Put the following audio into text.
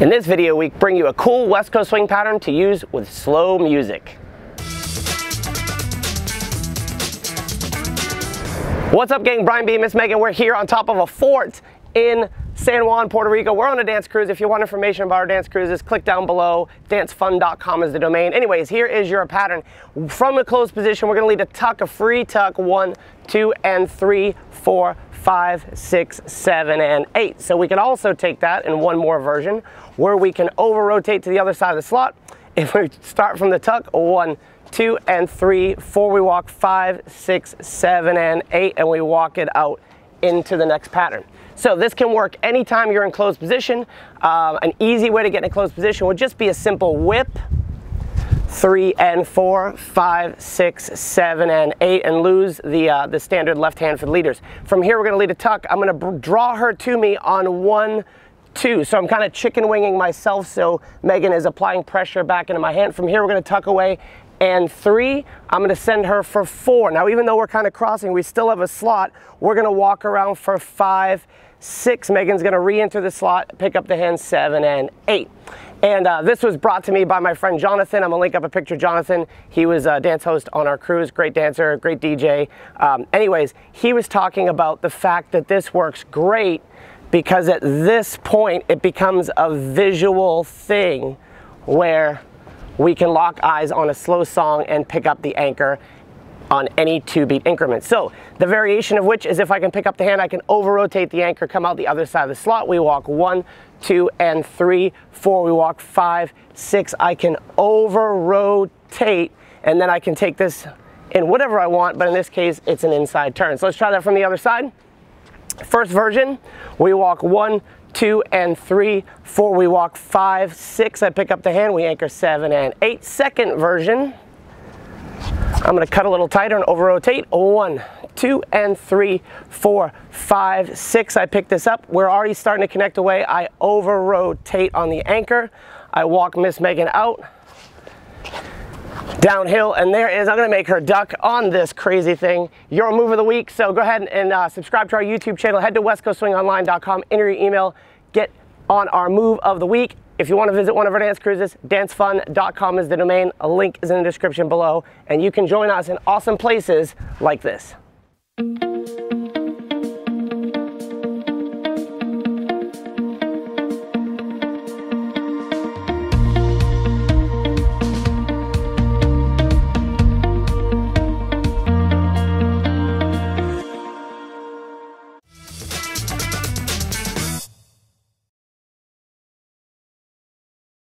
In this video, we bring you a cool West Coast swing pattern to use with slow music. What's up gang, Brian B, Miss Megan. We're here on top of a fort in San Juan, Puerto Rico. We're on a dance cruise. If you want information about our dance cruises, click down below. Dancefun.com is the domain. Anyways, here is your pattern. From a closed position, we're gonna lead a tuck, a free tuck, one, two, and three, four, five, six, seven, and eight. So we can also take that in one more version where we can over rotate to the other side of the slot. If we start from the tuck, one, two, and three, four, we walk five, six, seven, and eight, and we walk it out into the next pattern. So this can work anytime you're in closed position. Uh, an easy way to get in a closed position would just be a simple whip, three and four, five, six, seven, and eight, and lose the, uh, the standard left hand for the leaders. From here, we're gonna lead a tuck. I'm gonna draw her to me on one, two. So I'm kind of chicken winging myself so Megan is applying pressure back into my hand. From here, we're gonna tuck away and three, I'm gonna send her for four. Now, even though we're kind of crossing, we still have a slot. We're gonna walk around for five, six. Megan's gonna re-enter the slot, pick up the hand seven and eight. And uh, this was brought to me by my friend Jonathan. I'm gonna link up a picture Jonathan. He was a dance host on our cruise, great dancer, great DJ. Um, anyways, he was talking about the fact that this works great because at this point, it becomes a visual thing where we can lock eyes on a slow song and pick up the anchor on any two beat increment. So the variation of which is if I can pick up the hand, I can over rotate the anchor, come out the other side of the slot. We walk one, two, and three, four, we walk five, six. I can over rotate and then I can take this in whatever I want, but in this case, it's an inside turn. So let's try that from the other side. First version, we walk one, two, and three, four, we walk five, six, I pick up the hand, we anchor seven and eight. Second version, I'm gonna cut a little tighter and over rotate. One, two, and three, four, five, six. I pick this up. We're already starting to connect away. I over rotate on the anchor. I walk Miss Megan out downhill and there is i'm going to make her duck on this crazy thing your move of the week so go ahead and uh, subscribe to our youtube channel head to westcoastswingonline.com enter your email get on our move of the week. If you want to visit one of our dance cruises dancefun.com is the domain. A link is in the description below. And you can join us in awesome places like this